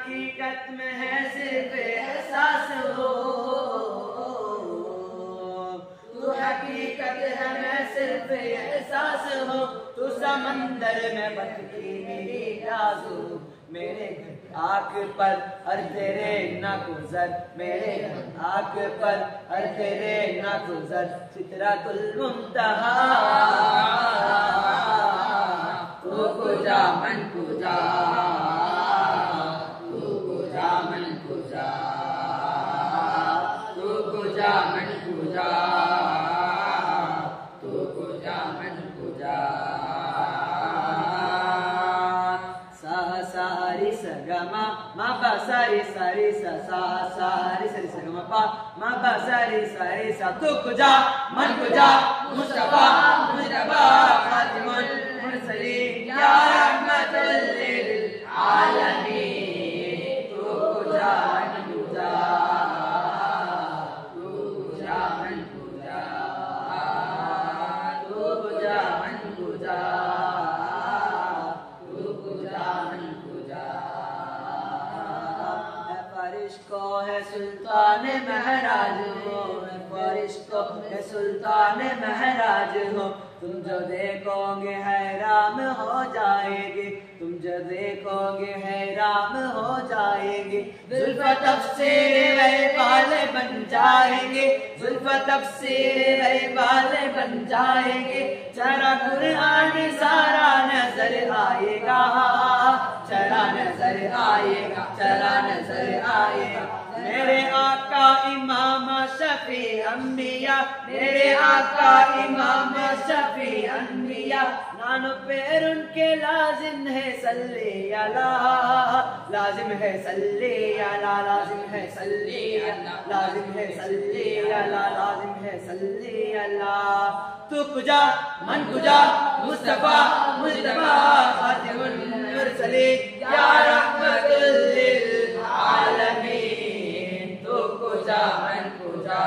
हकीकत में है सिर्फ़ एहसास हो। तू हकीकत है, मैं सिर्फ़ एहसास हो। तू समंदर में बदली मेरी राजू मेरे आग पर हर तेरे ना गुजर। मेरे आग पर हर तेरे ना गुजर। चित्रा तुल मुमतहा तू कुजा मन पूजा। sari sa ga ma ma ba sari sari sa sa sari sari sa ga ma pa ma ba sari sari sa tu kuja man kuja Mustafa Mustafa Mustafa है सुल्तान महराज हो। है फारिश को है सुल्तान महराज हो। तुम जो देखोगे हैरान हो जाएँगे। तुम जो देखोगे हैरान हो जाएँगे। जुल्फ तफसीर वही वाले बन जाएँगे। जुल्फ तफसीर वही वाले बन जाएँगे। जरा कुरान सारा नज़र आएगा। चला नज़र आएगा चला नज़र आएगा। मेरे आका इमाम शफी अम्बिया मेरे आका इमाम शफी अम्बिया नानो पैर उनके लाजिम है सल्ले अला, लाजिम है सल्ले अला, लाजिम है सल्ले अला, लाजिम है सल्ले अला, लाजिम है सल्ले अला। तू कुजा मन कुजा मुस्तफ़ा मुस्तफ़ा, खातिमुल मुरसलीन, या रहमतुल ज्ञान को जा